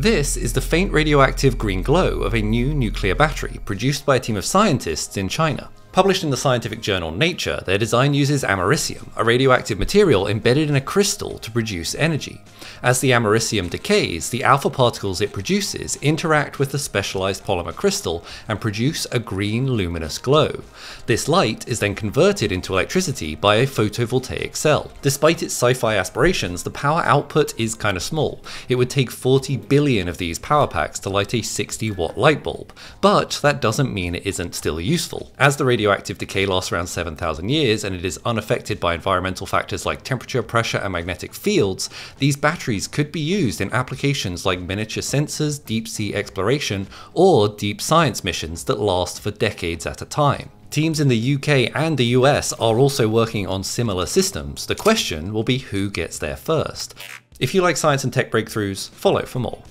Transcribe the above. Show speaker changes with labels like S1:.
S1: This is the faint radioactive green glow of a new nuclear battery produced by a team of scientists in China. Published in the scientific journal Nature, their design uses americium, a radioactive material embedded in a crystal to produce energy. As the americium decays, the alpha particles it produces interact with the specialized polymer crystal and produce a green luminous glow. This light is then converted into electricity by a photovoltaic cell. Despite its sci-fi aspirations, the power output is kinda small. It would take 40 billion of these power packs to light a 60 watt light bulb, but that doesn't mean it isn't still useful. As the radioactive decay lasts around 7,000 years and it is unaffected by environmental factors like temperature, pressure, and magnetic fields, these batteries could be used in applications like miniature sensors, deep sea exploration, or deep science missions that last for decades at a time. Teams in the UK and the US are also working on similar systems. The question will be who gets there first. If you like science and tech breakthroughs, follow for more.